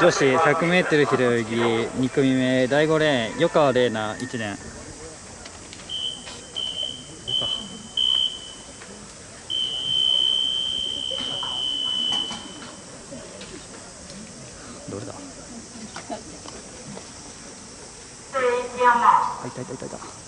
女子 100m 平泳ぎ2組目第5レーン余川玲奈1年。どれだ？あいたいたいたいた